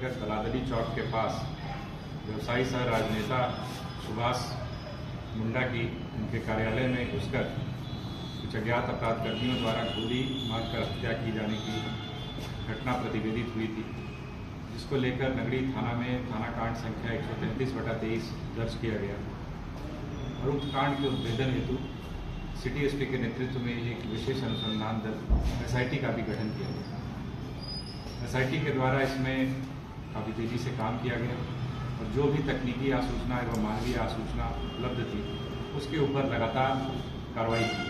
अंतर्गत दलादली चौक के पास व्यवसायी सह राजनेता सुभाष मुंडा की उनके कार्यालय में घुसकर कुछ अज्ञात अपराध कर्मियों द्वारा गोली मारकर हत्या की जाने की घटना प्रतिवेदित हुई थी, जिसको लेकर नगरी थाना में थाना कांड संख्या एक सौ तैंतीस बटा तेईस दर्ज किया गया। और उक्त कांड के उद्भेदन हेतु सिटी एसपी के नेतृत्व में एक विशेष अनुसंधान दल एसआईटी का भी गठन किया गया। एसआईटी के द्वारा इसमें काफ़ी तेज़ी से काम किया गया और जो भी तकनीकी आसूचना एवं मानवीय आसूचना उपलब्ध थी, उसके ऊपर लगातार कार्रवाई की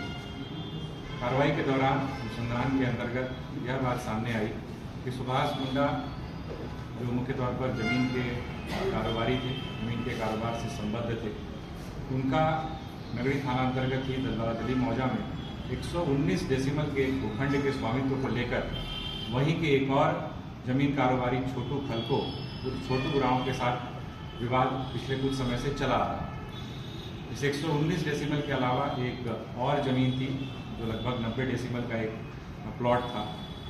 कार्रवाई के दौरान अनुसंधान के अंतर्गत यह बात सामने आई कि सुभाष मुंडा, जो मुख्य तौर पर ज़मीन के कारोबारी थे, ज़मीन के कारोबार से संबद्ध थे, उनका नगरी थाना अंतर्गत ही दल्ला मौजा में 119 डेसिमल के भूखंड के स्वामित्व को लेकर वहीं के एक और ज़मीन कारोबारी छोटू खलको छोटू उराव के साथ विवाद पिछले कुछ समय से चला आ रहा इस 119 डेसिमल के अलावा एक और ज़मीन थी, जो लगभग 90 डेसिमल का एक प्लॉट था।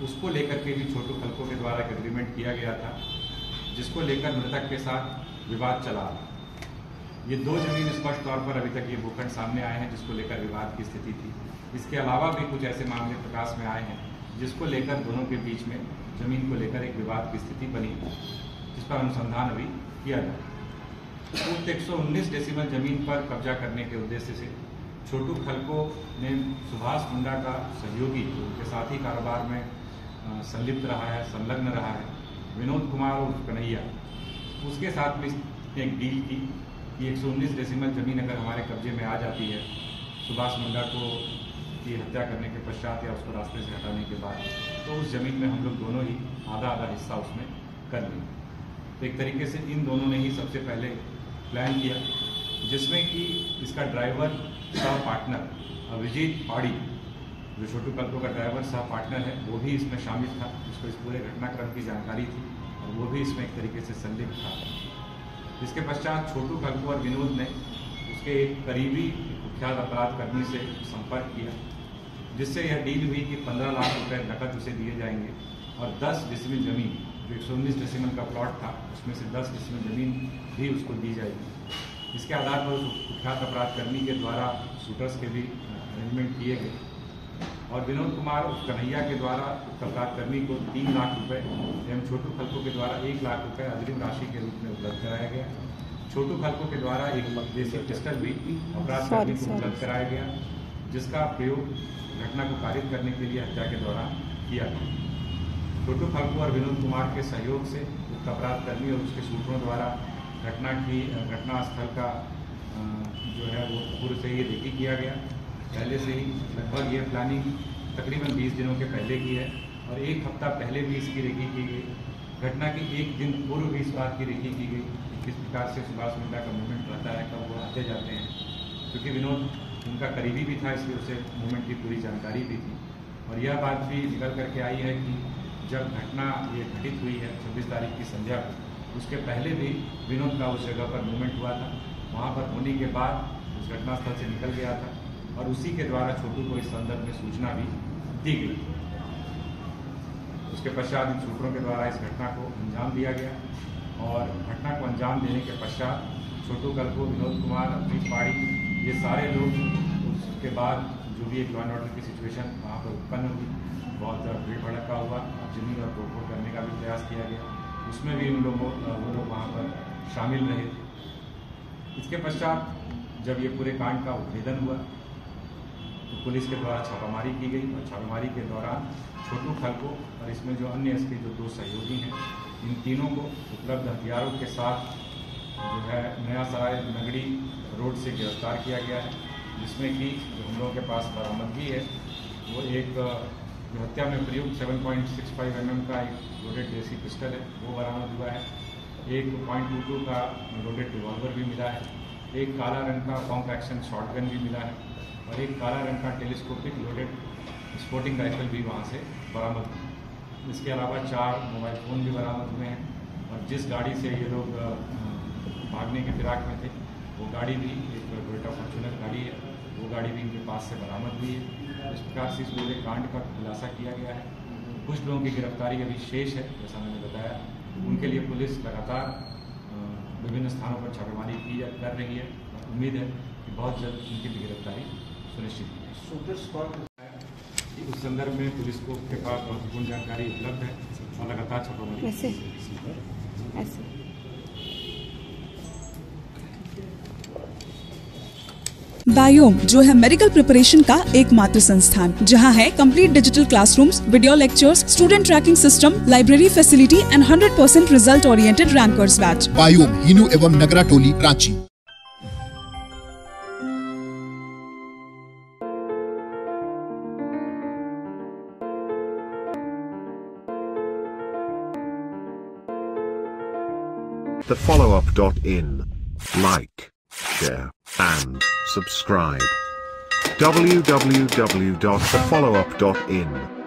उसको लेकर के भी छोटू खलको के द्वारा एक एग्रीमेंट किया गया था, जिसको लेकर मृतक के साथ विवाद चला रहा ये दो ज़मीन स्पष्ट तौर पर अभी तक ये भूखंड सामने आए हैं, जिसको लेकर विवाद की स्थिति थी। इसके अलावा भी कुछ ऐसे मामले प्रकाश में आए हैं, जिसको लेकर दोनों के बीच में ज़मीन को लेकर एक विवाद की स्थिति बनी, जिस पर अनुसंधान अभी किया जाए उक्त एक सौ उन्नीस डेसिमल ज़मीन पर कब्जा करने के उद्देश्य से छोटू खलको ने सुभाष मुंडा का सहयोगी, जो उनके साथी कारोबार में संलिप्त रहा है, संलग्न रहा है, विनोद कुमार और कन्हैया। उसके साथ में एक डील की कि 119 डेसिमल ज़मीन अगर हमारे कब्जे में आ जाती है, सुभाष मुंडा को की हत्या करने के पश्चात या उसको रास्ते से हटाने के बाद तो उस ज़मीन में हम लोग दोनों ही आधा आधा हिस्सा उसमें कर लेंगे। तो एक तरीके से इन दोनों ने ही सबसे पहले प्लान किया, जिसमें कि इसका ड्राइवर सह पार्टनर अभिजीत पाड़ी, जो छोटू कल्पो का ड्राइवर सह पार्टनर है, वो भी इसमें शामिल था, जिसको इस पूरे घटनाक्रम की जानकारी थी, और वो भी इसमें एक तरीके से संदिग्ध था। इसके पश्चात छोटू कल्पो और विनोद ने उसके एक करीबी कुख्यात अपराध कर्मी से संपर्क किया। जिससे यह डील हुई कि 15 लाख रुपए नकद उसे दिए जाएँगे और 10 डिसमिल ज़मीन जो एक सौ उन्नीस डिसमिल का प्लॉट था उसमें से 10 डिसमिल ज़मीन भी उसको दी जाएगी। इसके आधार पर कुख्यात अपराध कर्मी के द्वारा शूटर्स के भी अरेंजमेंट किए गए। और विनोद कुमार उस कन्हैया के द्वारा अपराध कर्मी को तीन लाख रुपए एवं छोटू खलको के द्वारा एक लाख रुपए अग्रिम राशि के रूप में उपलब्ध कराया गया। छोटू खलको के द्वारा एक देसी पिस्टल भी अपराध कर्मी को उपलब्ध कराया गया। जिसका प्रयोग घटना को पारित करने के लिए हत्या के दौरान किया गया छोटू खलको और विनोद कुमार के सहयोग से उक्त अपराध कर्मी और उसके सूत्रों द्वारा घटना की, घटना स्थल का जो है वो पूर्व से ही रेकी किया गया। पहले से ही लगभग ये प्लानिंग तकरीबन 20 दिनों के पहले की है और एक हफ़्ता पहले भी इसकी रेकी की गई। घटना की एक दिन पूर्व भी इस बात की रेकी की गई किस प्रकार से सुभाष मुंडा का मूवमेंट रहता है, कब वो आते जाते हैं। क्योंकि विनोद उनका करीबी भी था, इसलिए उसे मूवमेंट की पूरी जानकारी भी थी। और यह बात भी निकल करके आई है कि जब घटना ये घटित हुई है, छब्बीस तारीख की संध्या को, उसके पहले भी विनोद का उस जगह पर मूवमेंट हुआ था। वहाँ पर होने के बाद उस घटनास्थल से निकल गया था और उसी के द्वारा छोटू को इस संदर्भ में सूचना भी दी गई। उसके पश्चात इन सूत्रों के द्वारा इस घटना को अंजाम दिया गया और घटना को अंजाम देने के पश्चात छोटू कल को विनोद कुमार अपनी पाड़ी ये सारे लोग, उसके बाद जो भी एक लॉ एंड ऑर्डर की सिचुएशन वहाँ पर उत्पन्न हुई। बहुत ज़्यादा भीड़ भड़का हुआ। ज़मीन और तोड़फोड़ करने का भी प्रयास किया गया। उसमें भी उन लोगों, वो लोग वहाँ पर शामिल रहे। इसके पश्चात जब ये पूरे कांड का उद्भेदन हुआ तो पुलिस के द्वारा छापामारी की गई और छापामारी के दौरान छोटू खलको और इसमें जो अन्य इसके जो दो सहयोगी हैं, इन तीनों को उपलब्ध हथियारों के साथ जो है, नया सराय नगड़ी रोड से गिरफ़्तार किया गया है, जिसमें कि जो हम लोगों के पास बरामदगी है, वो एक हत्या में प्रयुक्त 7.65 पॉइंट mm का एक लोडेड देसी पिस्टल है, वो बरामद हुआ है। एक पॉइंट टू टू का लोडेड रिवॉल्वर भी मिला है। एक काला रंग का पॉम्प एक्शन शॉर्ट गन भी मिला है और एक काला रंग का टेलीस्कोपिक लोडेड स्पोर्टिंग राइफल भी वहाँ से बरामद हुआ इसके अलावा चार मोबाइल फ़ोन भी बरामद हुए हैं और जिस गाड़ी से ये लोग भागने के फिराक में थे। वो गाड़ी भी एक टोयोटा फॉर्चूनर गाड़ी है। वो गाड़ी भी इनके पास से बरामद हुई है। इस प्रकार से इस पूरे कांड का खुलासा किया गया है। कुछ लोगों की गिरफ्तारी अभी शेष है जैसा मैंने बताया। उनके लिए पुलिस लगातार विभिन्न स्थानों पर छापेमारी की कर रही है। उम्मीद है कि बहुत जल्द उनकी भी गिरफ्तारी सुनिश्चित की उस संदर्भ में पुलिस को के पास महत्वपूर्ण जानकारी उपलब्ध है और लगातार छापेमारी ऐसे। ऐसे। बायोम जो है मेडिकल प्रिपरेशन का एकमात्र संस्थान जहाँ है complete digital classrooms, video lectures, student tracking system library facility and 100% percent result oriented rankers batch biome Hinoo एवं नगरा टोली Ranchi The follow up.in. Like, share, and subscribe. www.thefollowup.in